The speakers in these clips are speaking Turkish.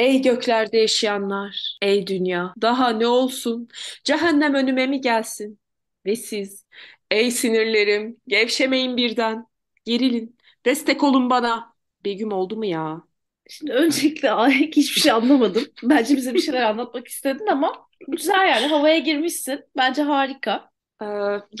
Ey göklerde yaşayanlar, ey dünya, daha ne olsun? Cehennem önüme mi gelsin? Ve siz, ey sinirlerim, gevşemeyin birden. Gerilin, destek olun bana. Begüm oldu mu ya? Şimdi öncelikle Ahenk hiçbir şey anlamadım. Bence bize bir şeyler anlatmak istedin ama güzel yani havaya girmişsin. Bence harika. Ee,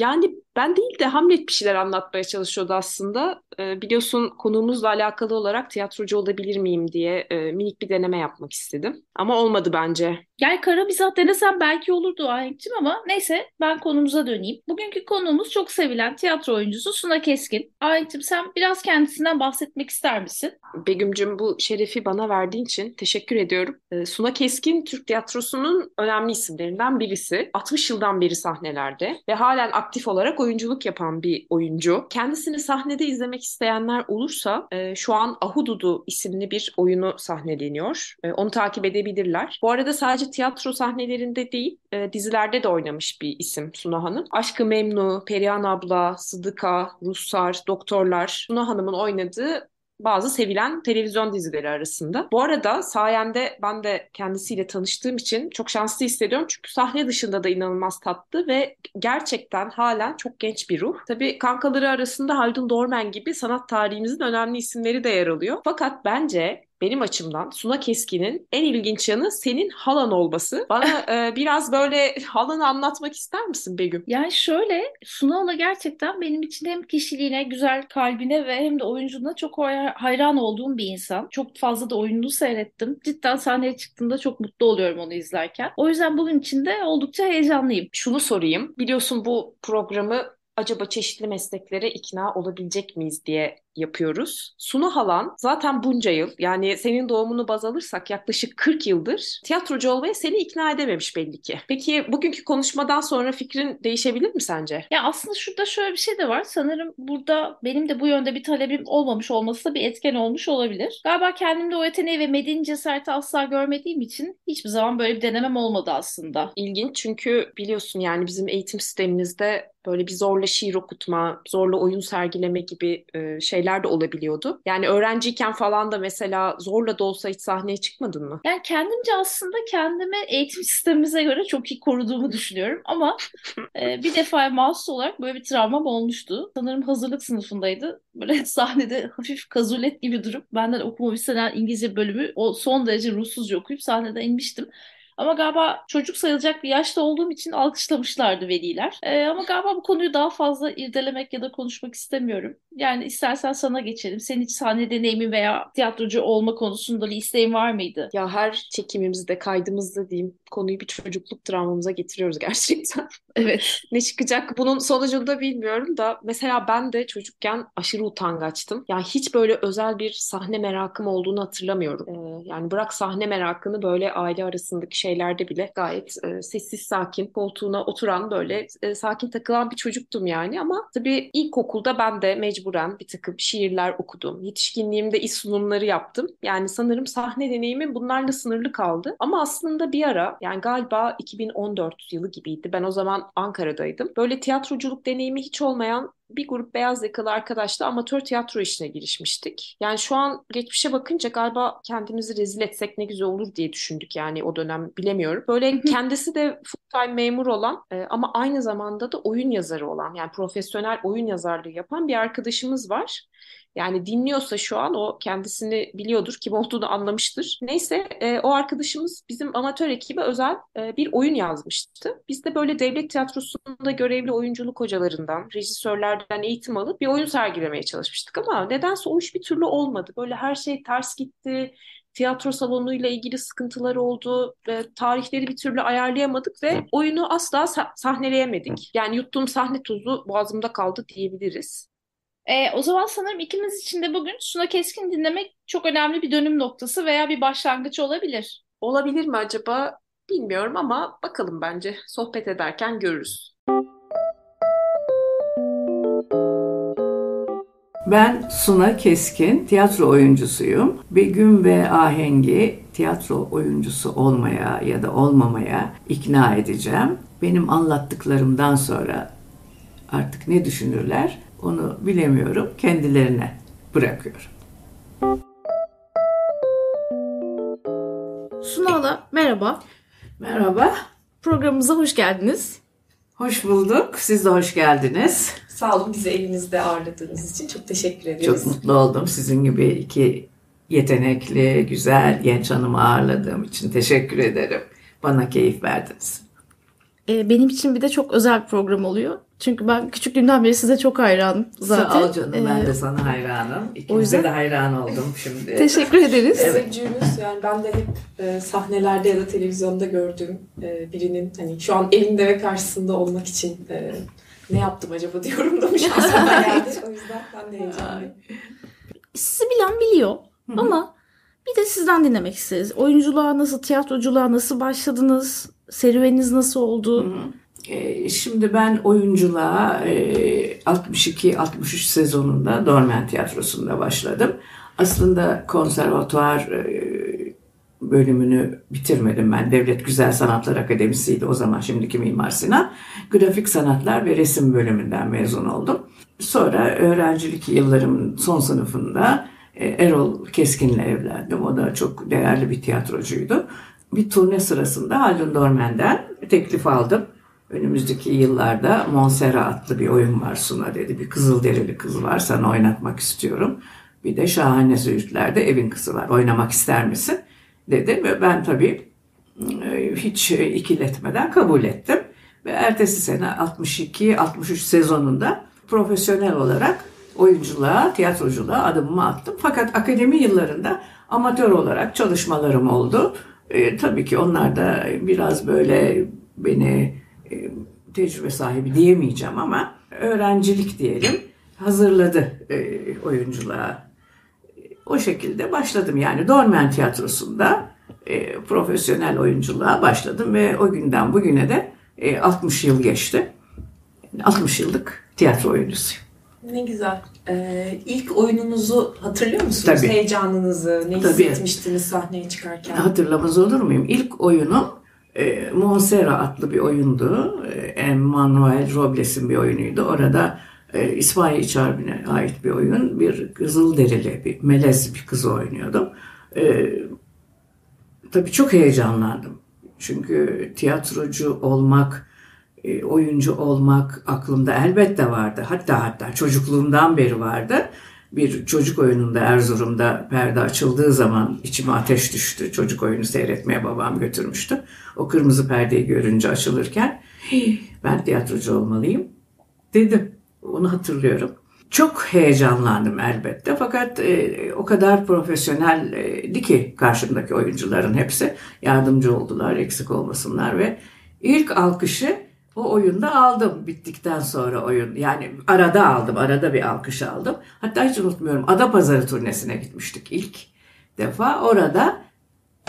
yani ben değil de Hamlet bir şeyler anlatmaya çalışıyordu aslında. Ee, biliyorsun konuğumuzla alakalı olarak tiyatrocu olabilir miyim diye e, minik bir deneme yapmak istedim. Ama olmadı bence. Gel kara bizzat denesem belki olurdu Ahenk'cim ama neyse ben konumuza döneyim. Bugünkü konuğumuz çok sevilen tiyatro oyuncusu Suna Keskin. Ahenk'cim sen biraz kendisinden bahsetmek ister misin? Begüm'cüm bu şerefi bana verdiğin için teşekkür ediyorum. Ee, Suna Keskin Türk tiyatrosunun önemli isimlerinden birisi. 60 yıldan beri sahnelerde ve halen aktif olarak oyunculuk yapan bir oyuncu. Kendisini sahnede izlemek isteyenler olursa e, şu an Ahududu isimli bir oyunu sahneleniyor. E, onu takip edebilirler. Bu arada sadece tiyatro sahnelerinde değil e, dizilerde de oynamış bir isim Suna Hanım. Aşkı Memnu, Perihan Abla, Sıdıka, Ruhsar, Doktorlar Suna Hanım'ın oynadığı bazı sevilen televizyon dizileri arasında. Bu arada sayende ben de kendisiyle tanıştığım için çok şanslı hissediyorum. Çünkü sahne dışında da inanılmaz tatlı ve gerçekten halen çok genç bir ruh. Tabii kankaları arasında Haldun Dorman gibi sanat tarihimizin önemli isimleri de yer alıyor. Fakat bence benim açımdan Suna Keskin'in en ilginç yanı senin halan olması. Bana e, biraz böyle halanı anlatmak ister misin Begüm? Yani şöyle Suna hala gerçekten benim için hem kişiliğine, güzel kalbine ve hem de oyunculuğuna çok hayran olduğum bir insan. Çok fazla da oyununu seyrettim. Cidden sahneye çıktığında çok mutlu oluyorum onu izlerken. O yüzden bugün için de oldukça heyecanlıyım. Şunu sorayım. Biliyorsun bu programı acaba çeşitli mesleklere ikna olabilecek miyiz diye yapıyoruz. Sunu Halan zaten bunca yıl yani senin doğumunu baz alırsak yaklaşık 40 yıldır tiyatrocu olmaya seni ikna edememiş belli ki. Peki bugünkü konuşmadan sonra fikrin değişebilir mi sence? Ya aslında şurada şöyle bir şey de var. Sanırım burada benim de bu yönde bir talebim olmamış olması da bir etken olmuş olabilir. Galiba kendimde o yeteneği ve medeni cesareti asla görmediğim için hiçbir zaman böyle bir denemem olmadı aslında. İlginç çünkü biliyorsun yani bizim eğitim sistemimizde böyle bir zorla şiir okutma, zorla oyun sergileme gibi e, şeyler de olabiliyordu. Yani öğrenciyken falan da mesela zorla da olsa hiç sahneye çıkmadın mı? Yani kendimce aslında kendimi eğitim sistemimize göre çok iyi koruduğumu düşünüyorum ama e, bir defa mahsus olarak böyle bir travmam olmuştu. Sanırım hazırlık sınıfındaydı. Böyle sahnede hafif kazulet gibi durup benden okuma bir sene İngilizce bölümü o son derece ruhsuzca okuyup sahneden inmiştim. Ama galiba çocuk sayılacak bir yaşta olduğum için alkışlamışlardı veliler. Ee, ama galiba bu konuyu daha fazla irdelemek ya da konuşmak istemiyorum. Yani istersen sana geçelim. Senin hiç sahne deneyimin veya tiyatrocu olma konusunda bir isteğin var mıydı? Ya her çekimimizde, kaydımızda diyeyim konuyu bir çocukluk travmamıza getiriyoruz gerçekten. Evet. ne çıkacak bunun sonucunda bilmiyorum da mesela ben de çocukken aşırı utangaçtım. Yani hiç böyle özel bir sahne merakım olduğunu hatırlamıyorum. Ee, yani bırak sahne merakını böyle aile arasındaki şeylerde bile gayet e, sessiz sakin koltuğuna oturan böyle e, sakin takılan bir çocuktum yani ama tabii ilkokulda ben de mecburen bir takım şiirler okudum. Yetişkinliğimde iş sunumları yaptım. Yani sanırım sahne deneyimim bunlarla sınırlı kaldı. Ama aslında bir ara yani galiba 2014 yılı gibiydi. Ben o zaman Ankara'daydım. Böyle tiyatroculuk deneyimi hiç olmayan bir grup beyaz yakalı arkadaşla amatör tiyatro işine girişmiştik. Yani şu an geçmişe bakınca galiba kendimizi rezil etsek ne güzel olur diye düşündük yani o dönem bilemiyorum. Böyle kendisi de full time memur olan e, ama aynı zamanda da oyun yazarı olan yani profesyonel oyun yazarlığı yapan bir arkadaşımız var. Yani dinliyorsa şu an o kendisini biliyordur, kim olduğunu anlamıştır. Neyse e, o arkadaşımız bizim amatör ekibe özel e, bir oyun yazmıştı. Biz de böyle devlet tiyatrosunda görevli oyunculuk hocalarından, rejisörlerden eğitim alıp bir oyun sergilemeye çalışmıştık ama nedense o iş bir türlü olmadı. Böyle her şey ters gitti tiyatro salonuyla ilgili sıkıntılar oldu. E, tarihleri bir türlü ayarlayamadık ve oyunu asla sa- sahneleyemedik. Yani yuttuğum sahne tuzu boğazımda kaldı diyebiliriz. E, o zaman sanırım ikimiz için de bugün Suna Keskin dinlemek çok önemli bir dönüm noktası veya bir başlangıç olabilir. Olabilir mi acaba bilmiyorum ama bakalım bence sohbet ederken görürüz. Ben Suna Keskin, tiyatro oyuncusuyum. Begüm ve Ahengi tiyatro oyuncusu olmaya ya da olmamaya ikna edeceğim. Benim anlattıklarımdan sonra artık ne düşünürler onu bilemiyorum. Kendilerine bırakıyorum. Abla merhaba. Merhaba. Programımıza hoş geldiniz. Hoş bulduk. Siz de hoş geldiniz. Sağ olun bizi evinizde ağırladığınız için çok teşekkür ediyoruz. Çok mutlu oldum. Sizin gibi iki yetenekli, güzel genç hanımı ağırladığım için teşekkür ederim. Bana keyif verdiniz. Ee, benim için bir de çok özel bir program oluyor. Çünkü ben küçüklüğümden beri size çok hayranım zaten. Sağ ol canım. Ben Ee, de sana hayranım. İkinize o yüzden- de hayran oldum şimdi. Teşekkür ederiz. Teveccühümüz yani ben de hep e, sahnelerde ya da televizyonda gördüğüm e, birinin hani şu an evinde ve karşısında olmak için e, ne yaptım acaba diyorum da şansıma geldi. O yüzden ben de heyecanlıyım. Sizi bilen biliyor ama bir de sizden dinlemek isteriz. Oyunculuğa nasıl, tiyatroculuğa nasıl başladınız? Serüveniniz nasıl oldu? Ee, Şimdi ben oyunculuğa e, 62-63 sezonunda Dormen Tiyatrosu'nda başladım. Aslında konservatuvar e, bölümünü bitirmedim ben. Devlet Güzel Sanatlar Akademisi'ydi o zaman şimdiki Mimar Sinan. Grafik Sanatlar ve Resim bölümünden mezun oldum. Sonra öğrencilik yıllarımın son sınıfında e, Erol Keskin'le evlendim. O da çok değerli bir tiyatrocuydu. Bir turne sırasında Haldun Dormen'den teklif aldım. Önümüzdeki yıllarda Monserrat adlı bir oyun var Suna dedi. Bir Kızılderili kız var sana oynatmak istiyorum. Bir de Şahane Züğürtler'de evin kızı var. Oynamak ister misin? Dedi ve ben tabii e, hiç ikiletmeden kabul ettim. Ve ertesi sene 62-63 sezonunda profesyonel olarak oyunculuğa, tiyatroculuğa adımımı attım. Fakat akademi yıllarında amatör olarak çalışmalarım oldu. E, tabii ki onlar da biraz böyle beni e, tecrübe sahibi diyemeyeceğim ama öğrencilik diyelim hazırladı e, oyunculuğa. O şekilde başladım yani Dormen Tiyatrosu'nda e, profesyonel oyunculuğa başladım ve o günden bugüne de e, 60 yıl geçti. 60 yıllık tiyatro oyuncusuyum. Ne güzel. Ee, ilk oyununuzu hatırlıyor musunuz? Tabii. Heyecanınızı, ne Tabii. hissetmiştiniz sahneye çıkarken? Hatırlamaz olur muyum? İlk oyunum e, Monserrat adlı bir oyundu. E, Emmanuel Robles'in bir oyunuydu. Orada e, İspanya İç Harbi'ne ait bir oyun. Bir Kızılderili, bir melez bir kızı oynuyordum. E, tabii çok heyecanlandım. Çünkü tiyatrocu olmak, e, oyuncu olmak aklımda elbette vardı. Hatta hatta çocukluğumdan beri vardı. Bir çocuk oyununda Erzurum'da perde açıldığı zaman içime ateş düştü. Çocuk oyunu seyretmeye babam götürmüştü. O kırmızı perdeyi görünce açılırken "Hii, ben tiyatrocu olmalıyım dedim. Onu hatırlıyorum. Çok heyecanlandım elbette fakat e, o kadar profesyoneldi ki karşımdaki oyuncuların hepsi yardımcı oldular eksik olmasınlar ve ilk alkışı o oyunda aldım bittikten sonra oyun. Yani arada aldım, arada bir alkış aldım. Hatta hiç unutmuyorum Adapazarı turnesine gitmiştik ilk defa. Orada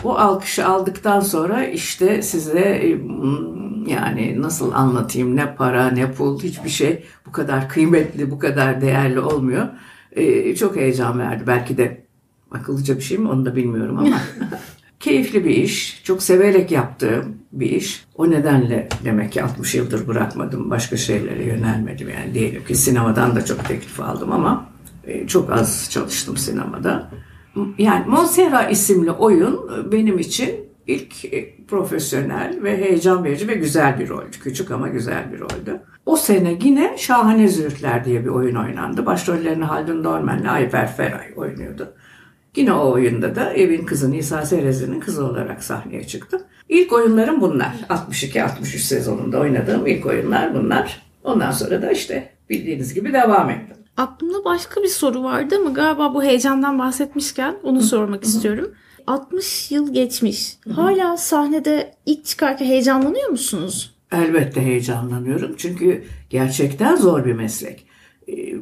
o alkışı aldıktan sonra işte size hmm, yani nasıl anlatayım ne para ne pul hiçbir şey bu kadar kıymetli bu kadar değerli olmuyor. E, çok heyecan verdi. Belki de akıllıca bir şey mi onu da bilmiyorum ama keyifli bir iş. Çok severek yaptığım bir iş. O nedenle demek ki 60 yıldır bırakmadım. Başka şeylere yönelmedim. Yani diyelim ki sinemadan da çok teklif aldım ama e, çok az çalıştım sinemada. Yani Monserrat isimli oyun benim için ilk e, profesyonel ve heyecan verici ve güzel bir roldü. Küçük ama güzel bir roldü. O sene yine Şahane Züğürtler diye bir oyun oynandı. Başrollerini Haldun Dormen'le Ayfer Feray oynuyordu. Yine o oyunda da evin kızı Nisa Serezli'nin kızı olarak sahneye çıktım. İlk oyunlarım bunlar. 62-63 sezonunda oynadığım ilk oyunlar bunlar. Ondan sonra da işte bildiğiniz gibi devam ettim. Aklımda başka bir soru vardı ama galiba bu heyecandan bahsetmişken onu sormak istiyorum. 60 yıl geçmiş. Hala sahnede ilk çıkarken heyecanlanıyor musunuz? Elbette heyecanlanıyorum çünkü gerçekten zor bir meslek.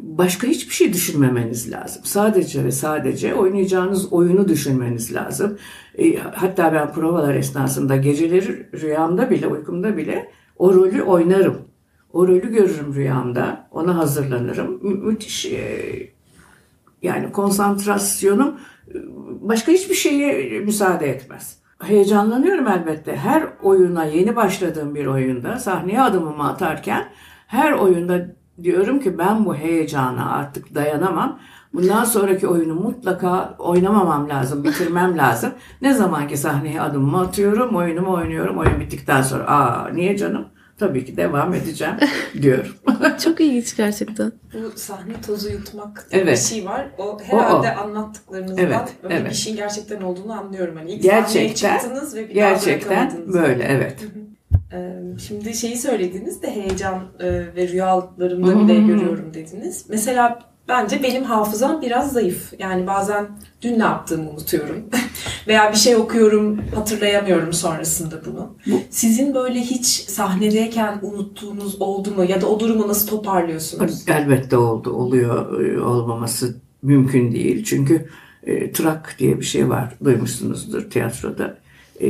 Başka hiçbir şey düşünmemeniz lazım. Sadece ve sadece oynayacağınız oyunu düşünmeniz lazım. Ee, Hatta ben provalar esnasında geceleri rüyamda bile, uykumda bile o rolü oynarım. O rolü görürüm rüyamda, ona hazırlanırım. Mü- müthiş e, yani konsantrasyonum e, başka hiçbir şeye müsaade etmez. Heyecanlanıyorum elbette. Her oyuna yeni başladığım bir oyunda sahneye adımımı atarken her oyunda diyorum ki ben bu heyecana artık dayanamam. Bundan sonraki oyunu mutlaka oynamamam lazım, bitirmem lazım. Ne zamanki sahneye adımımı atıyorum, oyunumu oynuyorum. Oyun bittikten sonra aa niye canım? Tabii ki devam edeceğim diyorum. Çok ilginç gerçekten. Bu sahne tozu yutmak Evet. bir şey var. O herhalde o. anlattıklarınızdan Evet, böyle evet. bir şeyin gerçekten olduğunu anlıyorum. Hani ilk Gerçekten, sahneye çıktınız ve bir daha Gerçekten bırakamadınız. böyle evet. Şimdi şeyi söylediniz de heyecan ve rüyalarımda bile görüyorum dediniz. Mesela bence benim hafızam biraz zayıf. Yani bazen dün ne yaptığımı unutuyorum. Veya bir şey okuyorum hatırlayamıyorum sonrasında bunu. Bu- Sizin böyle hiç sahnedeyken unuttuğunuz oldu mu? Ya da o durumu nasıl toparlıyorsunuz? Elbette oldu, oluyor. Olmaması mümkün değil. Çünkü e, trak diye bir şey var. Duymuşsunuzdur tiyatroda. E,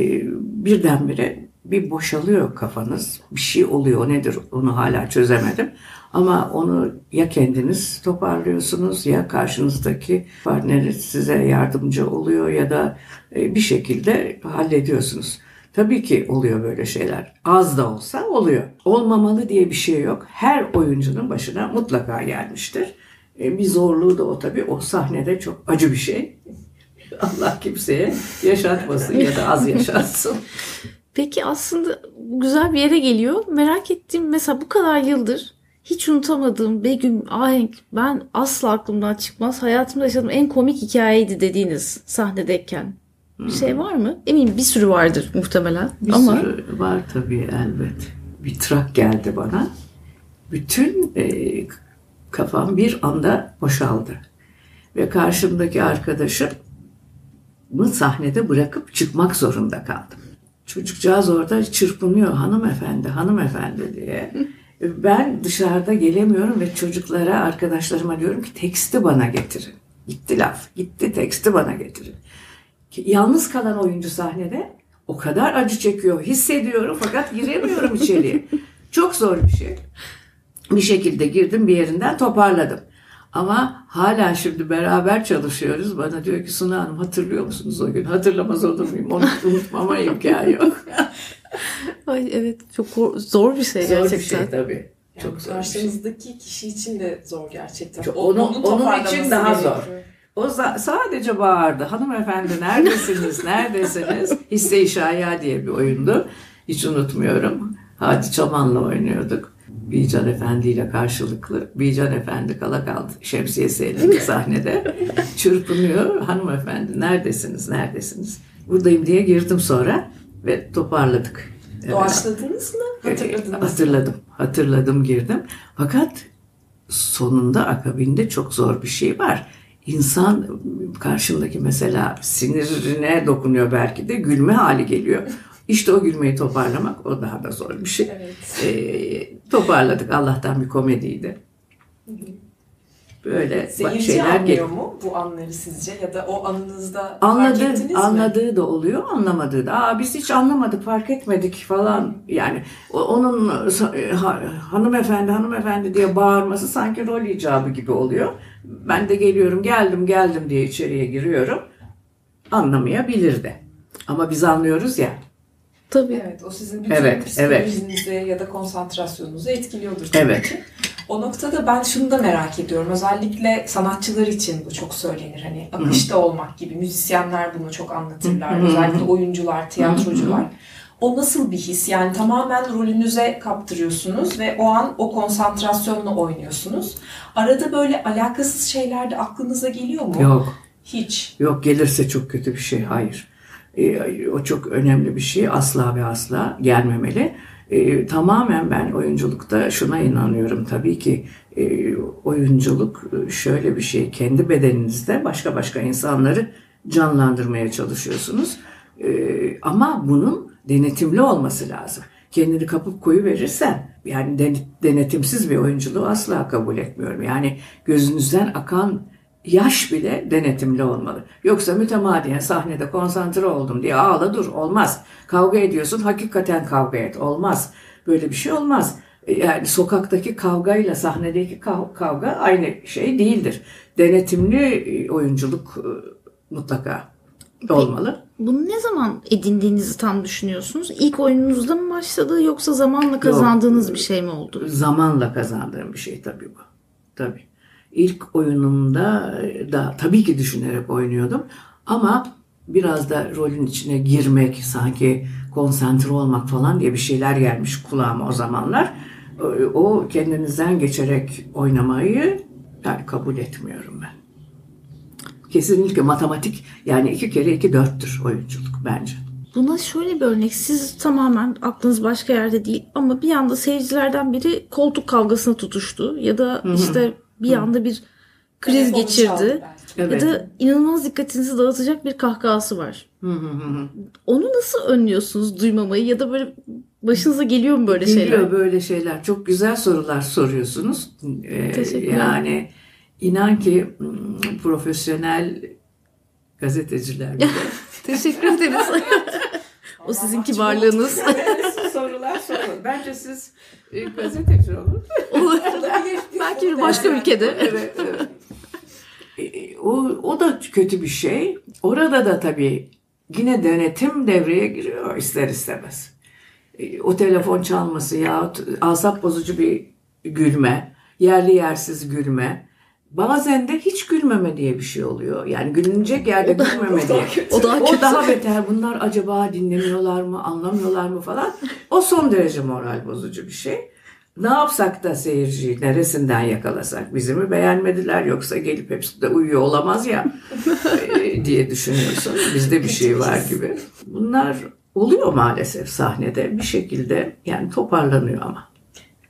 birdenbire bir boşalıyor kafanız. Bir şey oluyor. Nedir onu hala çözemedim. Ama onu ya kendiniz toparlıyorsunuz ya karşınızdaki partneriniz size yardımcı oluyor ya da e, bir şekilde hallediyorsunuz. Tabii ki oluyor böyle şeyler. Az da olsa oluyor. Olmamalı diye bir şey yok. Her oyuncunun başına mutlaka gelmiştir. E, Bir zorluğu da o tabii. O sahnede çok acı bir şey. Allah kimseye yaşatmasın ya da az yaşatsın. Peki aslında bu güzel bir yere geliyor. Merak ettiğim mesela bu kadar yıldır hiç unutamadığım Begüm Ahenk ben asla aklımdan çıkmaz. Hayatımda yaşadığım en komik hikayeydi dediğiniz sahnedeyken. Bir şey var mı? Eminim bir sürü vardır muhtemelen. Bir Ama sürü var tabii elbet. Bir trak geldi bana. Bütün e, kafam bir anda boşaldı. Ve karşımdaki arkadaşımı sahnede bırakıp çıkmak zorunda kaldım. Çocukcağız orada çırpınıyor hanımefendi, hanımefendi diye. Ben dışarıda gelemiyorum ve çocuklara, arkadaşlarıma diyorum ki teksti bana getirin. Gitti laf, gitti teksti bana getirin. Ki Yalnız kalan oyuncu sahnede o kadar acı çekiyor, hissediyorum fakat giremiyorum içeriye. Çok zor bir şey. Bir şekilde girdim bir yerinden toparladım. Ama hala şimdi beraber çalışıyoruz. Bana diyor ki Suna Hanım hatırlıyor musunuz o gün? Hatırlamaz olur muyum? Onu unutmama imkanı yok. ay evet çok kor- zor bir şey zor bir gerçekten. şey tabii. Yani Çok zor bir şey. Karşınızdaki kişi için de zor gerçekten. Çok- O- onu- onun için daha zor. gerekiyor. O za- sadece bağırdı. Hanımefendi neredesiniz, neredesiniz? Hisse-i Şaya diye bir oyundu. Hiç unutmuyorum. Hadi Çaman'la oynuyorduk. Bican Efendi ile karşılıklı. Bican Efendi kala kaldı. Şemsiyesi elinde sahnede. Çırpınıyor. Hanımefendi neredesiniz, neredesiniz? Buradayım diye girdim sonra ve toparladık. Doğaçladınız mı? Hatırladınız mı? Hatırladım. Hatırladım girdim. Fakat sonunda akabinde çok zor bir şey var. İnsan karşındaki mesela sinirine dokunuyor belki de gülme hali geliyor. İşte o gülmeyi toparlamak o daha da zor bir şey. Evet. Ee, toparladık. Allah'tan bir komediydi. Böyle Seyirci şeyler anlıyor mu bu anları sizce? Ya da o anınızda fark Anladı, ettiniz mi? anladığı da oluyor, anlamadığı da. Aa biz hiç anlamadık, fark etmedik falan. Yani onun e, ha- hanımefendi, hanımefendi diye bağırması sanki rol icabı gibi oluyor. Ben de geliyorum, geldim, geldim diye içeriye giriyorum. Anlamayabilir de. Ama biz anlıyoruz ya. Tabii. Evet, o sizin bütün Evet, psikolojinizi ya da konsantrasyonunuzu etkiliyordur tabii Evet. ki. O noktada ben şunu da merak ediyorum. Özellikle sanatçılar için bu çok söylenir. Hani akışta olmak gibi. Müzisyenler bunu çok anlatırlar. Hı hı. Özellikle oyuncular, tiyatrocular. O nasıl bir his? Yani tamamen rolünüze kaptırıyorsunuz ve o an o konsantrasyonla oynuyorsunuz. Arada böyle alakasız şeyler de aklınıza geliyor mu? Yok. Hiç. Yok gelirse çok kötü bir şey. Hayır. Ee, o çok önemli bir şey. Asla ve asla gelmemeli. Ee, tamamen ben oyunculukta şuna inanıyorum. Tabii ki e, oyunculuk e, şöyle bir şey. Kendi bedeninizde başka başka insanları canlandırmaya çalışıyorsunuz. Ee, ama bunun denetimli olması lazım. Kendini kapıp koyu verirsen yani den- denetimsiz bir oyunculuğu asla kabul etmiyorum. Yani gözünüzden akan yaş bile denetimli olmalı. Yoksa mütemadiyen sahnede konsantre oldum diye ağla dur olmaz. Kavga ediyorsun hakikaten kavga et olmaz. Böyle bir şey olmaz. Yani sokaktaki kavgayla sahnedeki kav- kavga aynı şey değildir. Denetimli e, oyunculuk e, mutlaka olmalı. Bunu ne zaman edindiğinizi tam düşünüyorsunuz? İlk oyununuzda mı başladı yoksa zamanla kazandığınız bir şey mi oldu? Zamanla kazandığım bir şey tabii bu. Tabii. İlk oyunumda da tabii ki düşünerek oynuyordum. Ama biraz da rolün içine girmek, sanki konsantre olmak falan diye bir şeyler gelmiş kulağıma o zamanlar. O kendinizden geçerek oynamayı yani kabul etmiyorum ben. Kesinlikle matematik yani iki kere iki dörttür oyunculuk bence. Buna şöyle bir örnek. Siz tamamen aklınız başka yerde değil ama bir anda seyircilerden biri koltuk kavgasına tutuştu ya da işte bir anda bir kriz Telefonu geçirdi. belki. Ya da inanılmaz dikkatinizi dağıtacak bir kahkahası var. Onu nasıl önlüyorsunuz duymamayı ya da böyle başınıza geliyor mu böyle Geliyor şeyler? böyle şeyler. Çok güzel sorular soruyorsunuz. Ee, Teşekkürler. yani inan ki profesyonel gazeteciler bile Teşekkür ederiz. o sizin kibarlığınız. sorular sorun. Bence siz e, gazeteci olun. Bir başka ülkede. evet, evet. E, O, o da kötü bir şey. Orada da tabii yine denetim devreye giriyor ister istemez. E, O telefon çalması ya asap bozucu bir gülme, yerli yersiz gülme. Bazen de hiç gülmeme diye bir şey oluyor. Yani gülünecek yerde gülmeme diye. O daha O kötü. daha beter. Bunlar acaba dinlemiyorlar mı, anlamıyorlar mı falan. O son derece moral bozucu bir şey. Ne yapsak da seyirciyi neresinden yakalasak bizi mi beğenmediler yoksa gelip hepsi de uyuyor olamaz ya e, diye düşünüyorsun. Bizde bir şey var gibi. Bunlar oluyor maalesef sahnede bir şekilde yani toparlanıyor ama.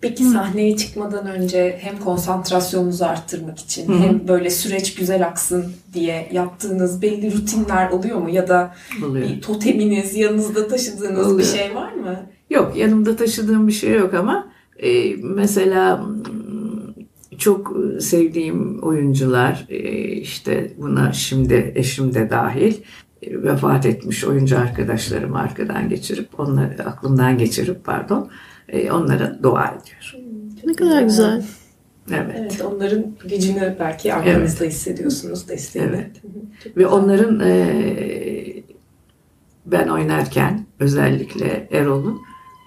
Peki sahneye çıkmadan önce hem konsantrasyonunuzu arttırmak için hem böyle süreç güzel aksın diye yaptığınız belli rutinler oluyor mu? Ya da Oluyor. bir toteminiz, yanınızda taşıdığınız bir Oluyor. şey var mı? Yok yanımda taşıdığım bir şey yok ama e, mesela mm, çok sevdiğim oyuncular e, işte buna şimdi eşim de dahil e, vefat etmiş oyuncu arkadaşlarımı arkadan geçirip onları aklımdan geçirip pardon e, onlara dua ediyorum. Ne kadar güzel. Evet. Evet, onların gücünü belki arkanızda hissediyorsunuz desteğini. Evet. Ve onların e, ben oynarken özellikle Erol'un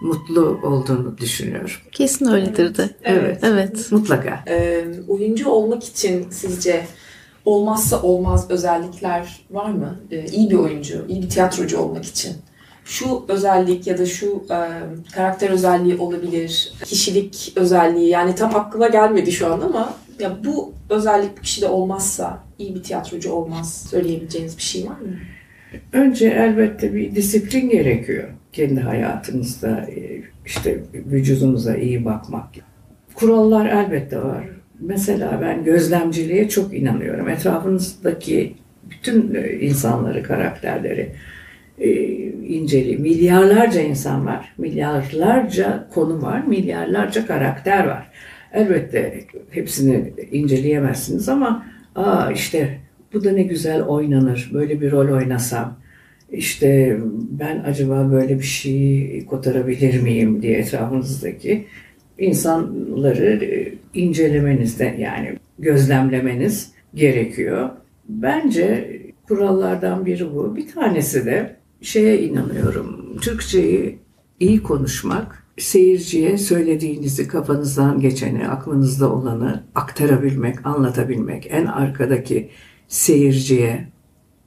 mutlu olduğunu düşünüyorum. Kesin öyledir de. Evet. Evet. Mutlaka. Ee, oyuncu olmak için sizce olmazsa olmaz özellikler var mı? Ee, iyi bir oyuncu, iyi bir tiyatrocu olmak için. Şu özellik ya da şu e, karakter özelliği olabilir, kişilik özelliği yani tam aklıma gelmedi şu an ama ya bu özellik bu kişide olmazsa iyi bir tiyatrocu olmaz söyleyebileceğiniz bir şey var mı? Önce elbette bir disiplin gerekiyor. Kendi hayatınızda e, işte vücudunuza iyi bakmak. Kurallar elbette var. Mesela ben gözlemciliğe çok inanıyorum. Etrafınızdaki bütün e, insanları, karakterleri e, inceli. Milyarlarca insan var, milyarlarca konu var, milyarlarca karakter var. Elbette hepsini inceleyemezsiniz ama aa işte bu da ne güzel oynanır, böyle bir rol oynasam. İşte ben acaba böyle bir şey kotarabilir miyim diye etrafınızdaki insanları e, incelemenizde yani gözlemlemeniz gerekiyor. Bence kurallardan biri bu. Bir tanesi de şeye inanıyorum. Türkçeyi iyi konuşmak, seyirciye söylediğinizi, kafanızdan geçeni, aklınızda olanı aktarabilmek, anlatabilmek. En arkadaki seyirciye,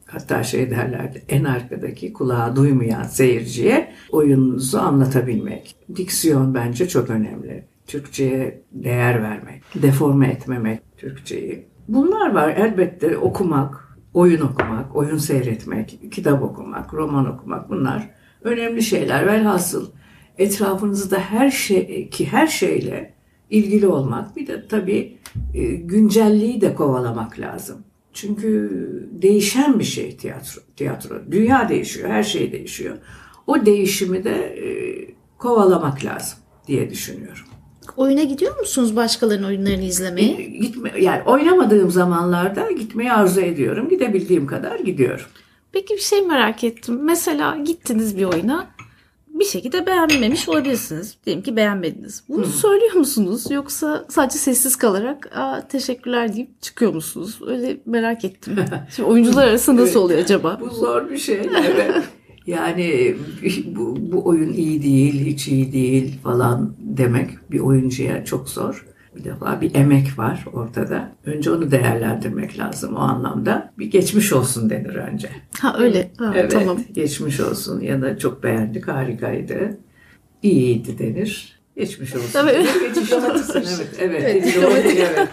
hatta şey derlerdi, en arkadaki kulağı duymayan seyirciye oyununuzu anlatabilmek. Diksiyon bence çok önemli. Türkçe'ye değer vermek, deforme etmemek Türkçeyi. Bunlar var elbette okumak, oyun okumak, oyun seyretmek, kitap okumak, roman okumak bunlar önemli şeyler. Velhasıl etrafınızda her şey ki her şeyle ilgili olmak bir de tabii e, güncelliği de kovalamak lazım. Çünkü değişen bir şey tiyatro. tiyatro. Dünya değişiyor, her şey değişiyor. O değişimi de e, kovalamak lazım diye düşünüyorum. Oyuna gidiyor musunuz başkalarının oyunlarını izlemeye? E, Gitme, yani oynamadığım zamanlarda gitmeyi arzu ediyorum. Gidebildiğim kadar gidiyorum. Peki bir şey merak ettim. Mesela gittiniz bir oyuna bir şekilde beğenmemiş olabilirsiniz. Diyelim ki beğenmediniz. Bunu söylüyor musunuz? Yoksa sadece sessiz kalarak Aa, teşekkürler deyip çıkıyor musunuz? Öyle merak ettim. Şimdi oyuncular arasında nasıl oluyor acaba? Bu zor bir şey. Evet. Yani bu, bu oyun iyi değil, hiç iyi değil falan demek bir oyuncuya çok zor. Bir defa bir emek var ortada. Önce onu değerlendirmek lazım o anlamda. Bir geçmiş olsun denir önce. Ha öyle. Ha, Evet, Tamam. geçmiş olsun ya da çok beğendik, harikaydı. İyiydi denir. Geçmiş olsun. Tabii. Geçmiş olsun. Evet, evet. Evet, diplomatik, evet.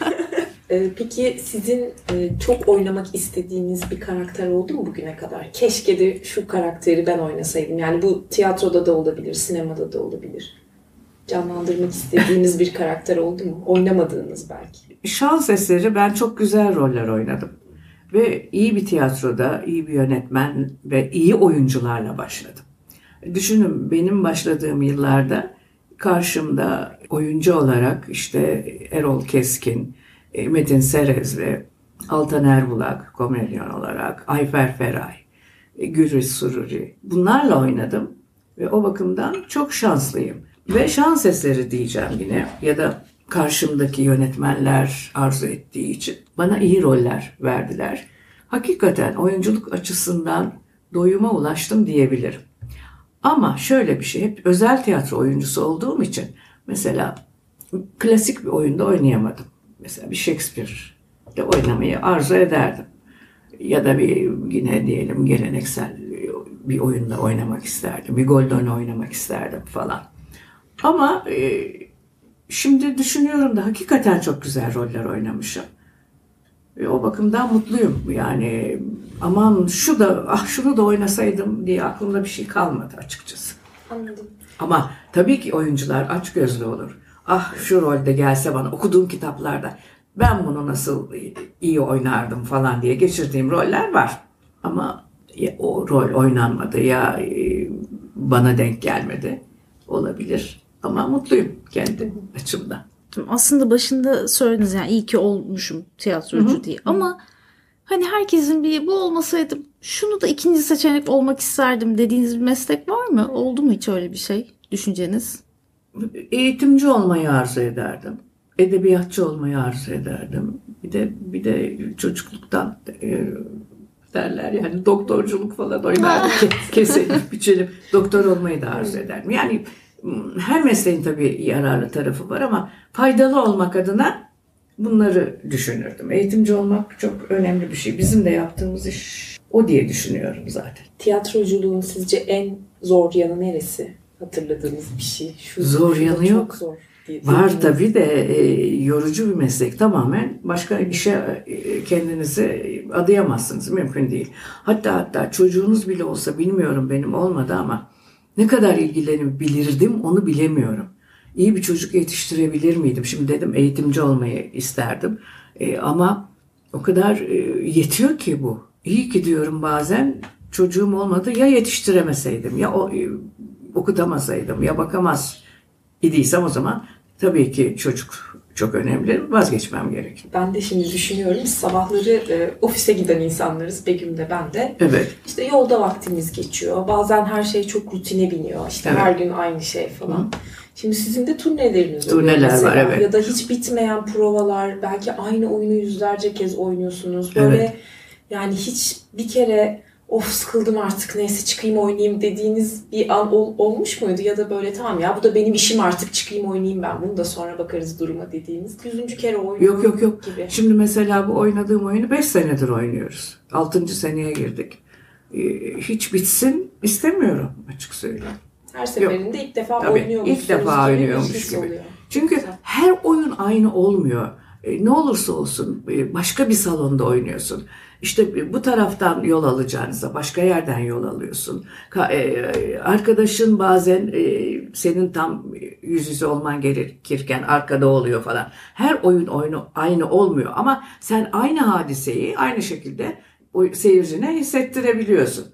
Peki sizin e, çok oynamak istediğiniz bir karakter oldu mu bugüne kadar? Keşke de şu karakteri ben oynasaydım. Yani bu tiyatroda da olabilir, sinemada da olabilir. Canlandırmak istediğiniz bir karakter oldu mu? Oynamadığınız belki. Şans eseri ben çok güzel roller oynadım. Ve iyi bir tiyatroda, iyi bir yönetmen ve iyi oyuncularla başladım. Düşünün benim başladığım yıllarda karşımda oyuncu olarak işte Erol Keskin, e, Metin Serezli, Altan Erbulak komedyen olarak, Ayfer Feray, e, Gürüz Sururi bunlarla oynadım. Ve o bakımdan çok şanslıyım. Ve şans eseri diyeceğim yine ya da karşımdaki yönetmenler arzu ettiği için bana iyi roller verdiler. Hakikaten oyunculuk açısından doyuma ulaştım diyebilirim. Ama şöyle bir şey, hep özel tiyatro oyuncusu olduğum için mesela klasik bir oyunda oynayamadım. Mesela bir Shakespeare'de oynamayı arzu ederdim. Ya da bir yine diyelim geleneksel bir oyunda oynamak isterdim. Bir Goldoni oynamak isterdim falan. Ama e, şimdi düşünüyorum da hakikaten çok güzel roller oynamışım. Ve o bakımdan mutluyum. Yani aman şu da ah şunu da oynasaydım diye aklımda bir şey kalmadı açıkçası. Anladım. Ama tabii ki oyuncular aç gözlü olur. Ah şu rolde gelse bana okuduğum kitaplarda ben bunu nasıl iyi oynardım falan diye geçirdiğim roller var. Ama ya o rol oynanmadı ya e, bana denk gelmedi. Olabilir. Ama mutluyum kendi açımdan. Aslında başında söylediniz yani iyi ki olmuşum tiyatrocu diye. Ama hani herkesin bir bu olmasaydı şunu da ikinci seçenek olmak isterdim dediğiniz bir meslek var mı? Oldu mu hiç öyle bir şey düşünceniz? Eğitimci olmayı arzu ederdim. Edebiyatçı olmayı arzu ederdim. Bir de bir de çocukluktan e, derler yani doktorculuk falan oynardım. Ke- Keselim, biçelim. Doktor olmayı da arzu ederdim. Yani her mesleğin tabii yararlı tarafı var ama faydalı olmak adına bunları düşünürdüm. Eğitimci olmak çok önemli bir şey. Bizim de yaptığımız iş o diye düşünüyorum zaten. Tiyatroculuğun sizce en zor yanı neresi? Hatırladığınız bir şey. Şu, Zor yanı çok yok. Zor diye- Var tabii de e, yorucu bir meslek tamamen başka işe e, kendinizi adayamazsınız mümkün değil. Hatta hatta çocuğunuz bile olsa bilmiyorum benim olmadı ama ne kadar ilgilenebilirdim onu bilemiyorum. İyi bir çocuk yetiştirebilir miydim? Şimdi dedim eğitimci olmayı isterdim E, ama o kadar e, yetiyor ki bu. İyi ki diyorum bazen çocuğum olmadı ya yetiştiremeseydim ya o, e, okutamasaydım ya bakamaz idiysem o zaman tabii ki çocuk çok önemli. Vazgeçmem gerek. Ben de şimdi düşünüyorum. Sabahları e, ofise giden insanlarız. Begüm de ben de. Evet. İşte yolda vaktimiz geçiyor. Bazen her şey çok rutine biniyor. İşte Evet. her gün aynı şey falan. Şimdi sizin de turneleriniz Turneler var, mesela. evet. Ya da hiç bitmeyen provalar. Belki aynı oyunu yüzlerce kez oynuyorsunuz. Böyle Evet. yani hiç bir kere of sıkıldım artık neyse çıkayım oynayayım dediğiniz bir an ol- olmuş muydu? Ya da böyle tamam ya bu da benim işim artık çıkayım oynayayım ben bunu da sonra bakarız duruma dediğiniz. Yüzüncü kere oynuyorum Yok yok yok. gibi. Şimdi mesela bu oynadığım oyunu 5 senedir oynuyoruz. 6. seneye girdik. Ee, Hiç bitsin istemiyorum açık söyleyeyim. Her seferinde ilk defa Tabii, oynuyormuşsunuz ilk defa gibi bir oynuyormuş gibi. oluyor. Çünkü Güzel. her oyun aynı olmuyor. E, ne olursa olsun e, başka bir salonda oynuyorsun. İşte bu taraftan yol alacağınıza başka yerden yol alıyorsun. E, Arkadaşın bazen e, senin tam yüz yüze olman gerekirken arkada oluyor falan. Her oyun oyunu aynı olmuyor ama sen aynı hadiseyi aynı şekilde seyircine hissettirebiliyorsun.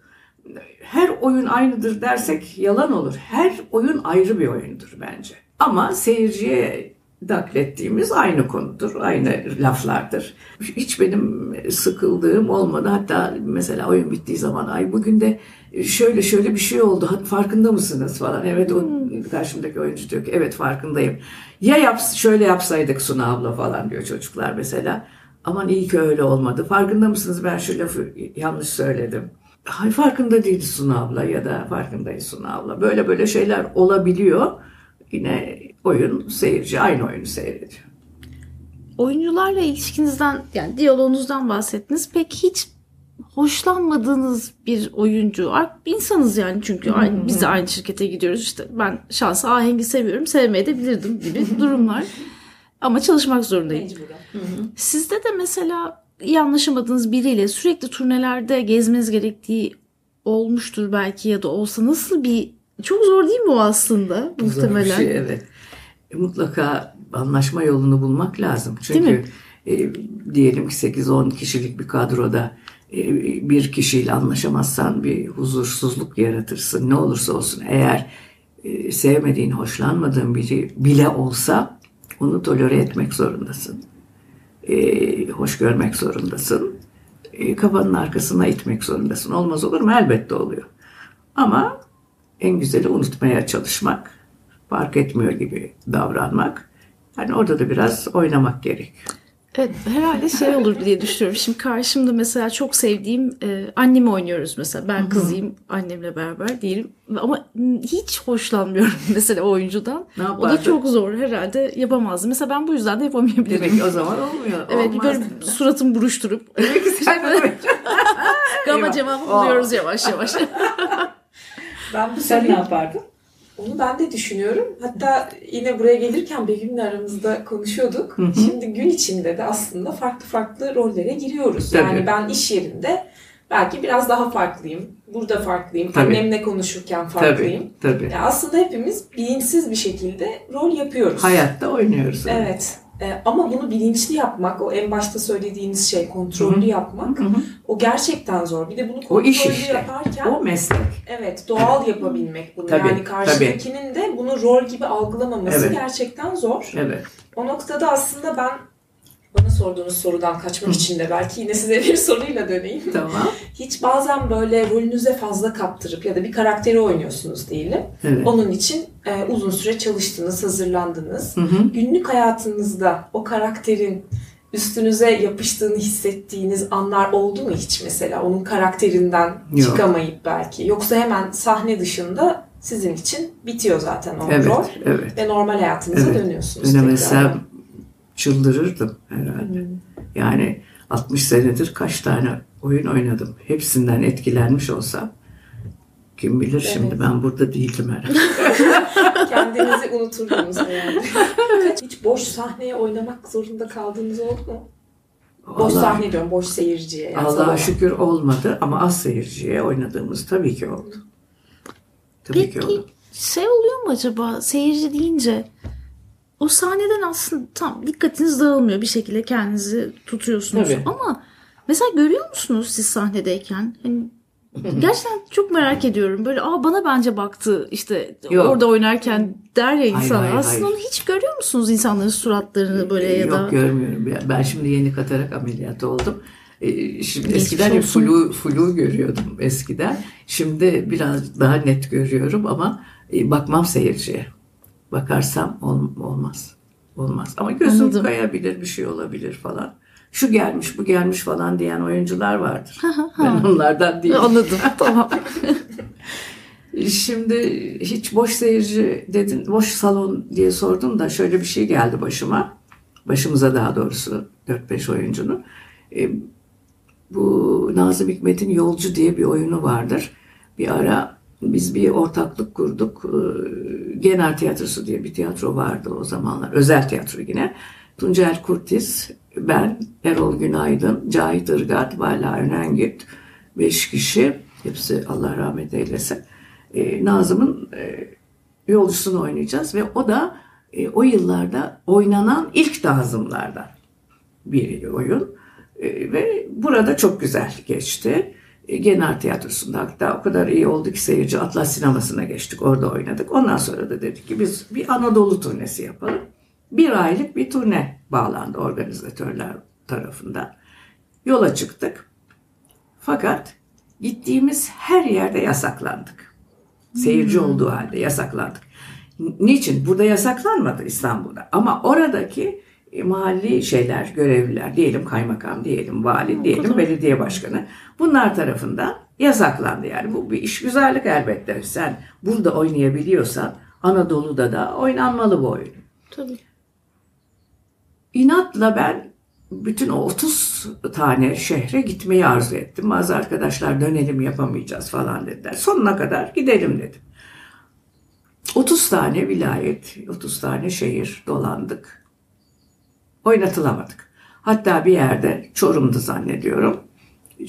Her oyun aynıdır dersek yalan olur. Her oyun ayrı bir oyundur bence. Ama seyirciye naklettiğimiz aynı konudur, aynı laflardır. Hiç benim sıkıldığım olmadı. Hatta mesela oyun bittiği zaman ay bugün de şöyle şöyle bir şey oldu. Farkında mısınız falan. Evet o karşımdaki oyuncu diyor ki evet farkındayım. Ya yap, şöyle yapsaydık Suna abla falan diyor çocuklar mesela. Aman iyi ki öyle olmadı. Farkında mısınız ben şu lafı yanlış söyledim. Hay farkında değildi Suna abla ya da farkındayız Suna abla. Böyle böyle şeyler olabiliyor. Yine oyun seyirci aynı oyunu seyrediyor. oyuncularla ilişkinizden yani diyaloğunuzdan bahsettiniz. Peki hiç hoşlanmadığınız bir oyuncu, insanız yani çünkü aynı, biz de aynı şirkete gidiyoruz. İşte ben şansı ahengi seviyorum, sevmeye de bilirdim gibi durumlar. Ama çalışmak zorundayım. Sizde de mesela iyi anlaşamadığınız biriyle sürekli turnelerde gezmeniz gerektiği olmuştur belki ya da olsa nasıl bir çok zor değil mi o aslında muhtemelen? Zor bir şey evet. E, mutlaka anlaşma yolunu bulmak lazım. Çünkü e, diyelim ki 8-10 kişilik bir kadroda e, bir kişiyle anlaşamazsan bir huzursuzluk yaratırsın. Ne olursa olsun eğer e, sevmediğin, hoşlanmadığın biri bile olsa onu tolere etmek zorundasın. E, hoş görmek zorundasın. E, kafanın arkasına itmek zorundasın. Olmaz olur mu? Elbette oluyor. Ama en güzeli unutmaya çalışmak, fark etmiyor gibi davranmak. Yani orada da biraz oynamak gerek. Evet herhalde şey olur diye düşünüyorum. Şimdi karşımda mesela çok sevdiğim e, annemi oynuyoruz mesela. Ben kızıyım annemle beraber diyelim. Ama hiç hoşlanmıyorum mesela o oyuncudan. Ne o da çok zor herhalde yapamazdım. Mesela ben bu yüzden de yapamayabilirim. Demek o zaman olmuyor. Evet Olmaz. böyle suratımı buruşturup. Evet güzel Gama cevabı buluyoruz yavaş yavaş. ben bu Sen ne yapardın? Onu ben de düşünüyorum. Hatta yine buraya gelirken Begüm'le aramızda konuşuyorduk. Hı hı. Şimdi gün içinde de aslında farklı farklı rollere giriyoruz. Tabii. Yani ben iş yerinde belki biraz daha farklıyım. Burada farklıyım. Tabii. Annemle konuşurken farklıyım. Tabii. Tabii. Yani aslında hepimiz bilinçsiz bir şekilde rol yapıyoruz. Hayatta oynuyoruz. Evet. evet. E, ama bunu bilinçli yapmak, o en başta söylediğiniz şey kontrollü Hı-hı. yapmak, Hı-hı. o gerçekten zor. Bir de bunu kontrollü o iş işte. yaparken... O meslek. Evet, doğal yapabilmek bunu. Tabii, yani karşıdakinin tabii. de bunu rol gibi algılamaması evet. gerçekten zor. Evet. O noktada aslında ben bana sorduğunuz sorudan kaçmak için de belki yine size bir soruyla döneyim. Tamam. Hiç bazen böyle rolünüze fazla kaptırıp ya da bir karakteri oynuyorsunuz diyelim. Evet. Onun için e, uzun süre çalıştınız, hazırlandınız. Hı hı. Günlük hayatınızda o karakterin üstünüze yapıştığını hissettiğiniz anlar oldu mu hiç mesela? Onun karakterinden Yok. çıkamayıp belki. Yoksa hemen sahne dışında sizin için bitiyor zaten o evet, rol. Evet. Ve normal hayatınıza evet. dönüyorsunuz. Öyle mesela çıldırırdım herhalde. Hmm. Yani 60 senedir kaç tane oyun oynadım. Hepsinden etkilenmiş olsam kim bilir evet. şimdi ben burada değildim herhalde. Kendinizi unuturdunuz yani. Hiç boş sahneye oynamak zorunda kaldığınız oldu mu? Boş Allah, sahne diyorum, boş seyirciye. Yani Allah'a şükür olmadı ama az seyirciye oynadığımız tabii ki oldu. Tabii Peki, ki oldu. şey oluyor mu acaba seyirci deyince o sahneden aslında tam dikkatiniz dağılmıyor bir şekilde kendinizi tutuyorsunuz. Tabii. Ama mesela görüyor musunuz siz sahnedeyken? Hani gerçekten çok merak ediyorum. Böyle aa bana bence baktı işte Yok. orada oynarken der ya insanlar. Hayır, hayır, Aslında hayır. onu hiç görüyor musunuz insanların suratlarını böyle ya da? Yok görmüyorum. Ben şimdi yeni katarak ameliyatı oldum. Ee, şimdi Geçmiş eskiden hep flu, flu görüyordum eskiden. Şimdi biraz daha net görüyorum ama e, bakmam seyirciye bakarsam ol, olmaz. Olmaz. Ama gözüm Anladım. kayabilir, bir şey olabilir falan. Şu gelmiş, bu gelmiş falan diyen oyuncular vardır. ben onlardan değilim. Anladım. tamam. Şimdi hiç boş seyirci dedin, boş salon diye sordum da şöyle bir şey geldi başıma. Başımıza daha doğrusu 4-5 oyuncunun. E, bu Nazım Hikmet'in Yolcu diye bir oyunu vardır. Bir ara biz bir ortaklık kurduk. Ee, Genel Tiyatrosu diye bir tiyatro vardı o zamanlar. Özel tiyatro yine. Tuncel Kurtiz, ben, Erol Günaydın, Cahit Irgat, Vala Önengit. Beş kişi. Hepsi Allah rahmet eylesin. Ee, Nazım'ın e, yolcusunu oynayacağız ve o da e, o yıllarda oynanan ilk Nazımlardan bir oyun. E, ve burada çok güzel geçti. E, Genel Tiyatrosu'nda hatta o kadar iyi oldu ki seyirci Atlas Sineması'na geçtik. Orada oynadık. Ondan sonra da dedik ki biz bir Anadolu turnesi yapalım. Bir aylık bir turne bağlandı organizatörler tarafından. Yola çıktık. Fakat gittiğimiz her yerde yasaklandık. Seyirci hmm. olduğu halde yasaklandık. Niçin? Burada yasaklanmadı İstanbul'da. Ama oradaki e, mahalli şeyler, görevliler diyelim kaymakam diyelim, vali diyelim, belediye başkanı bunlar tarafından yasaklandı. Yani bu bir iş güzellik elbette. Sen burada oynayabiliyorsan Anadolu'da da oynanmalı bu oyun. Tabii. İnatla ben bütün o 30 tane şehre gitmeyi arzu ettim. Bazı arkadaşlar dönelim yapamayacağız falan dediler. Sonuna kadar gidelim dedim. 30 tane vilayet, 30 tane şehir dolandık. Oynatılamadık. Hatta bir yerde Çorum'du zannediyorum.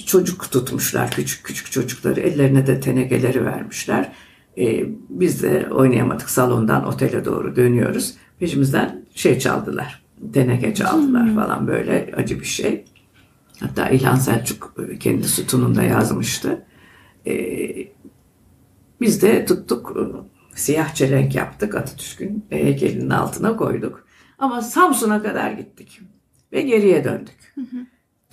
Çocuk tutmuşlar, küçük küçük çocukları. Ellerine de tenekeleri vermişler. Ee, biz de oynayamadık. Salondan otele doğru dönüyoruz. Peşimizden şey çaldılar. Teneke çaldılar falan böyle acı bir şey. Hatta İlhan Selçuk kendi sütununda yazmıştı. Ee, biz de tuttuk siyah çelenk yaptık Atatürk'ün heykelinin altına koyduk. Ama Samsun'a kadar gittik ve geriye döndük.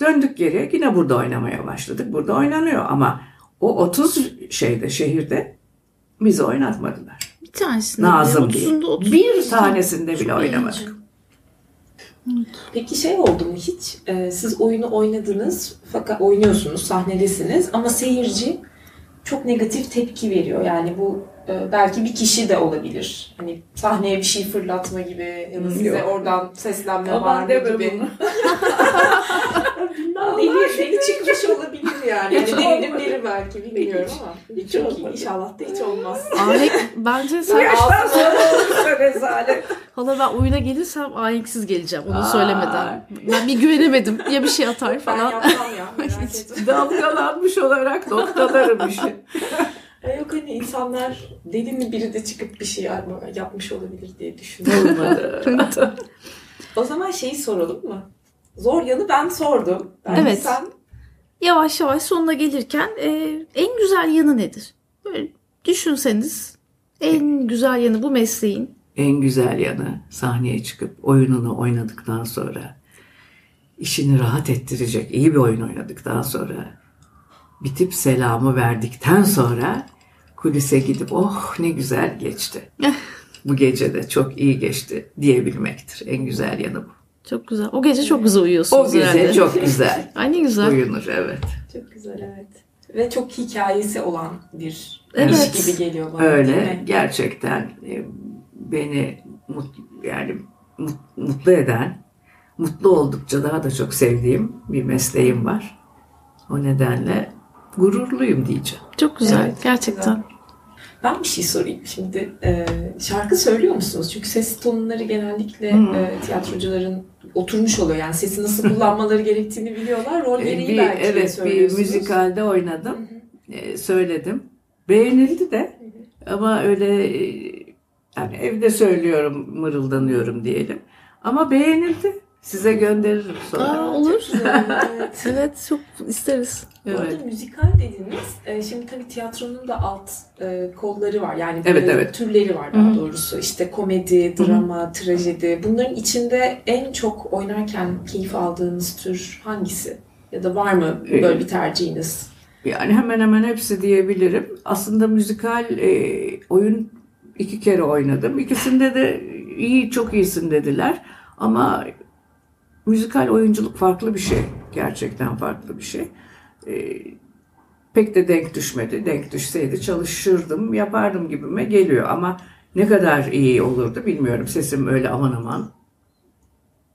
Döndük geriye yine burada oynamaya başladık. Burada oynanıyor ama o 30 şeyde şehirde bizi oynatmadılar. Bir tanesinde Nazım bile, diye. 30'unda 30 Bir tanesinde bile oynamadık. Peki şey oldu mu hiç? Ee, siz oyunu oynadınız fakat oynuyorsunuz, sahnedesiniz ama seyirci çok negatif tepki veriyor. Yani bu e, belki bir kişi de olabilir. Hani sahneye bir şey fırlatma gibi ya da size Yok. oradan seslenme Aman var mı gibi. bunu. deli, deli çıkmış olabilir yani. Hiç yani olmadı. deli belki bilmiyorum ama. Hiç çok olmadı. İnşallah da hiç olmaz. Ahenk bence Bu sen yaştan sonra olursa rezalet. hala ben oyuna gelirsem ahenksiz geleceğim onu Aa. söylemeden. Ben bir güvenemedim ya bir şey atar Ben falan. yapmam ya. Merak etme. Dalgalanmış olarak noktalarım işi. E, Yok hani insanlar deli mi biri de çıkıp bir şey yapmış olabilir diye düşünüyorum. O zaman şeyi soralım mı? Zor yanı ben sordum. Ben Evet. Sen Yavaş yavaş sonuna gelirken e, en güzel yanı nedir? Böyle düşünseniz en güzel yanı bu mesleğin. En güzel yanı sahneye çıkıp oyununu oynadıktan sonra işini rahat ettirecek iyi bir oyun oynadıktan sonra bitip selamı verdikten sonra kulise gidip oh ne güzel geçti. bu gece de çok iyi geçti diyebilmektir. En güzel yanı bu. Çok güzel. O gece çok güzel O uyuyorsunuz gece herhalde. çok güzel Ay ne güzel. uyunur evet. çok güzel evet. Ve çok hikayesi olan bir Evet. iş gibi geliyor bana. Öyle gerçekten e, beni mut, yani mut- mutlu eden, mutlu oldukça daha da çok sevdiğim bir mesleğim var. O nedenle gururluyum diyeceğim. Çok güzel. Evet, gerçekten. Ben bir şey sorayım şimdi. Ee, şarkı söylüyor musunuz? Çünkü ses tonları genellikle Hmm. e, tiyatrocuların oturmuş oluyor. Yani sesi nasıl kullanmaları gerektiğini biliyorlar. Rol E, gereği bir, belki de evet bir müzikalde Hı oynadım, hı. e, söyledim. Beğenildi de ama öyle e, yani evde söylüyorum, mırıldanıyorum diyelim. Ama beğenildi. Size gönderirim sonra. Aa, olur. Evet. Evet çok isteriz. Bu arada Evet. müzikal dediniz. E, şimdi tabii tiyatronun da alt e, kolları var. Yani Evet, böyle evet. türleri var daha Hı hı. doğrusu. İşte komedi, drama, trajedi. Bunların içinde en çok oynarken keyif aldığınız tür hangisi? Ya da var mı Ee, böyle bir tercihiniz? Yani hemen hemen hepsi diyebilirim. Aslında müzikal e, oyun iki kere oynadım. İkisinde de iyi, çok iyisin dediler. Ama müzikal oyunculuk farklı bir şey. Gerçekten farklı bir şey. E, pek de denk düşmedi. Denk düşseydi çalışırdım, yapardım gibime geliyor. Ama ne kadar iyi olurdu bilmiyorum. Sesim öyle aman aman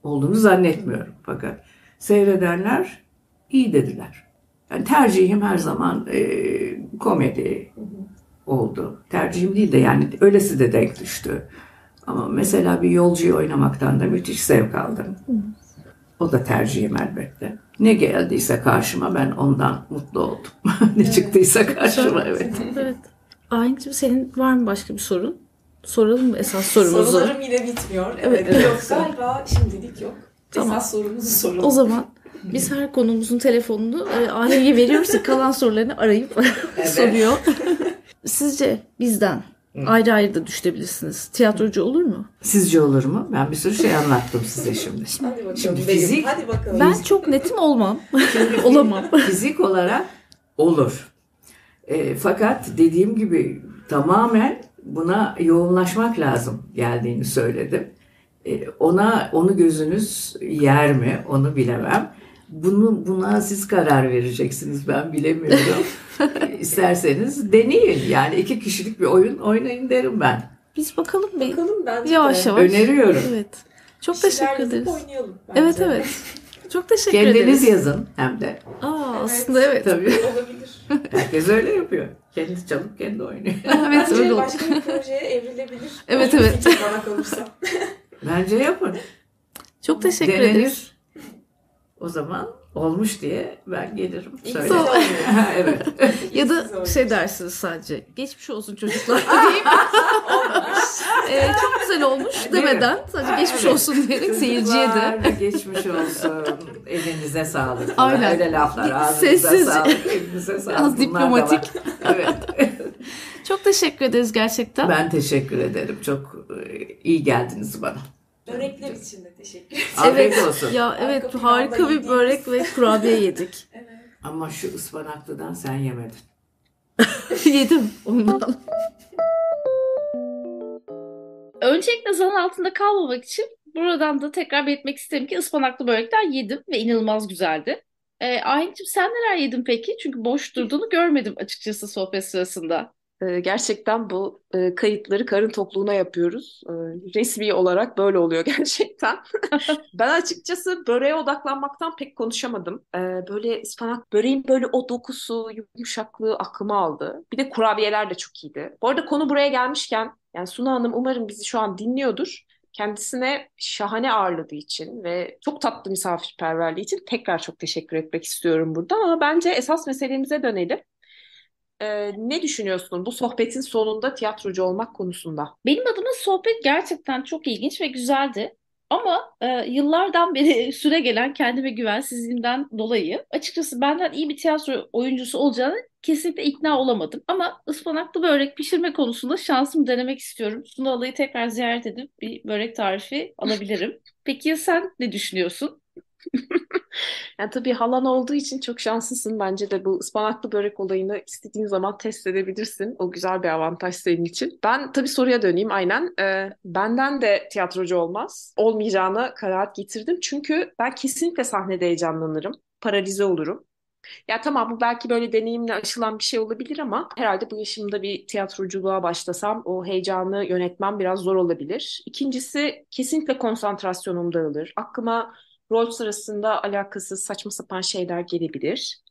olduğunu zannetmiyorum. Fakat seyredenler iyi dediler. Yani tercihim her zaman e, komedi oldu. Tercihim değil de yani öylesi de denk düştü. Ama mesela bir yolcuyu oynamaktan da müthiş zevk aldım. O da tercihim elbette. Ne geldiyse karşıma ben ondan mutlu oldum. ne çıktıysa karşıma evet. Evet. Ahenk'cim senin var mı başka bir sorun? Soralım mı esas sorumuzu? Sorularım yine bitmiyor. Evet, Evet. yok galiba şimdilik yok. Tamam. Esas sorumuzu soralım. O zaman biz her konumuzun telefonunu e, Ahenk'e veriyoruz kalan sorularını arayıp soruyor. Sizce bizden ayrı ayrı da düşebilirsiniz. Tiyatrocu olur mu? Sizce olur mu? Ben bir sürü şey anlattım size şimdi. Hadi bakalım. Şimdi fizik- Hadi bakalım. Ben çok netim olmam. Olamam. Fizik olarak olur. E, fakat dediğim gibi tamamen buna yoğunlaşmak lazım geldiğini söyledim. E, ona onu gözünüz yer mi onu bilemem. Bunu buna siz karar vereceksiniz ben bilemiyorum. İsterseniz deneyin. Yani iki kişilik bir oyun oynayın derim ben. Biz bakalım bir Bakalım bence yavaş de. yavaş. Öneriyorum. Evet. Çok Bir şeyler teşekkür ederiz. oynayalım bence. Evet evet. Çok teşekkür Kendiniz ederiz. yazın hem de. Aa, aslında evet. Tabii. Olabilir. Herkes öyle yapıyor. Kendi çalıp kendi oynuyor. Evet Bence öyle başka bir projeye evrilebilir. Evet, bir evet. fikir bana kalırsa. Bence yapın. Çok teşekkür Denenir. ederiz. O zaman olmuş diye ben gelirim. Söylerim. evet. Ya da şey dersiniz sadece. Geçmiş olsun çocuklar diyeyim. Ee, çok güzel olmuş demeden sadece geçmiş Evet. olsun diyerek seyirciye de. Geçmiş olsun. Elinize sağlık. Aynen. Öyle laflar. Ağzınıza Sessizce. sağlık. Elinize sağlık. Az Bunlar da var. diplomatik. Evet. Çok teşekkür ederiz gerçekten. Ben teşekkür ederim. Çok e, iyi geldiniz bana. Börekler için de teşekkür ederim. Afiyet olsun. Ya evet Arka harika planda bir börek ve kurabiye yedik. Evet. Ama şu ıspanaklıdan sen yemedin. Yedim ondan. Öncelikle zan altında kalmamak için buradan da tekrar belirtmek isterim ki ıspanaklı börekler yedim ve inanılmaz güzeldi. Ee, Ahenk'cim sen neler yedin peki? Çünkü boş durduğunu görmedim açıkçası sohbet sırasında. Ee, Gerçekten bu e, kayıtları karın tokluğuna yapıyoruz. Ee, Resmi olarak böyle oluyor gerçekten. Ben açıkçası böreğe odaklanmaktan pek konuşamadım. Ee, Böyle ıspanak böreğin böyle o dokusu, yumuşaklığı aklıma aldı. Bir de kurabiyeler de çok iyiydi. Bu arada konu buraya gelmişken, yani Suna Hanım umarım bizi şu an dinliyordur. Kendisine şahane ağırladığı için ve çok tatlı misafirperverliği için tekrar çok teşekkür etmek istiyorum burada. Ama bence esas meselemize dönelim. Ee, ne düşünüyorsun bu sohbetin sonunda tiyatrocu olmak konusunda? Benim adıma sohbet gerçekten çok ilginç ve güzeldi. Ama e, yıllardan beri süre gelen kendime güvensizliğimden dolayı açıkçası benden iyi bir tiyatro oyuncusu olacağını kesinlikle ikna olamadım. Ama ıspanaklı börek pişirme konusunda şansımı denemek istiyorum. Sunu Alay'ı tekrar ziyaret edip bir börek tarifi alabilirim. Peki ya sen ne düşünüyorsun? Yani tabii halan olduğu için çok şanslısın. Bence de bu ıspanaklı börek olayını istediğin zaman test edebilirsin. O güzel bir avantaj senin için. Ben tabii soruya döneyim aynen. Ee, benden de tiyatrocu olmaz. Olmayacağına kanaat getirdim. Çünkü ben kesinlikle sahnede heyecanlanırım. Paralize olurum. Ya tamam bu belki böyle deneyimle aşılan bir şey olabilir ama herhalde bu yaşımda bir tiyatroculuğa başlasam o heyecanı yönetmem biraz zor olabilir. İkincisi kesinlikle konsantrasyonum dağılır. Aklıma rol sırasında alakasız saçma sapan şeyler gelebilir.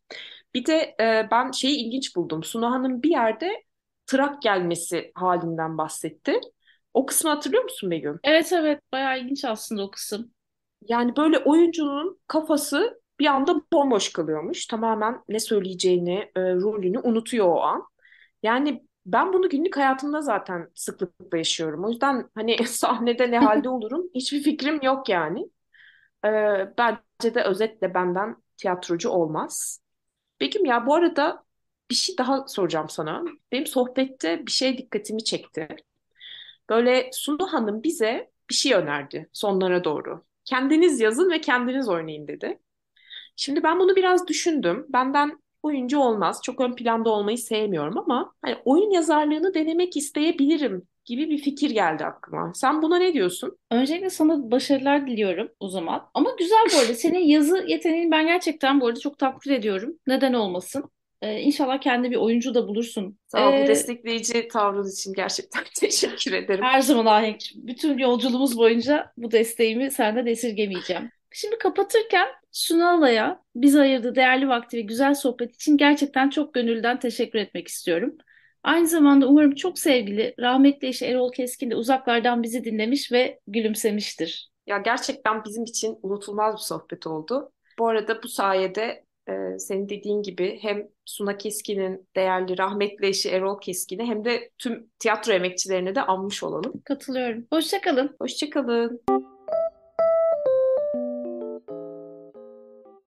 Bir de e, ben şeyi ilginç buldum. Suna Hanım bir yerde trak gelmesi halinden bahsetti. O kısmı hatırlıyor musun Begüm? Evet evet bayağı ilginç aslında o kısım. Yani böyle oyuncunun kafası bir anda bomboş kalıyormuş. Tamamen ne söyleyeceğini, e, rolünü unutuyor o an. Yani ben bunu günlük hayatımda zaten sıklıkla yaşıyorum. O yüzden hani sahnede ne halde olurum hiçbir fikrim yok yani. E, bence de özetle benden tiyatrocu olmaz. Begüm ya bu arada bir şey daha soracağım sana. Benim sohbette bir şey dikkatimi çekti. Böyle Sunu Hanım bize bir şey önerdi sonlara doğru. Kendiniz yazın ve kendiniz oynayın dedi. Şimdi ben bunu biraz düşündüm. Benden oyuncu olmaz. Çok ön planda olmayı sevmiyorum ama hani oyun yazarlığını denemek isteyebilirim gibi bir fikir geldi aklıma. Sen buna ne diyorsun? Öncelikle sana başarılar diliyorum o zaman. Ama güzel bu arada. Senin yazı yeteneğini ben gerçekten bu arada çok takdir ediyorum. Neden olmasın? Ee, inşallah kendi bir oyuncu da bulursun. Sağ ol, Ee, bu destekleyici tavrın için gerçekten teşekkür ederim. Her zaman Ahenk. Bütün yolculuğumuz boyunca bu desteğimi senden esirgemeyeceğim. Şimdi kapatırken Sunala'ya bize ayırdığı değerli vakti ve güzel sohbet için gerçekten çok gönülden teşekkür etmek istiyorum. Aynı zamanda umarım çok sevgili rahmetli eşi Erol Keskin de uzaklardan bizi dinlemiş ve gülümsemiştir. Ya gerçekten bizim için unutulmaz bir sohbet oldu. Bu arada bu sayede e, senin dediğin gibi hem Suna Keskin'in değerli rahmetli eşi Erol Keskin'i hem de tüm tiyatro emekçilerini de anmış olalım. Katılıyorum. Hoşça kalın. Hoşçakalın.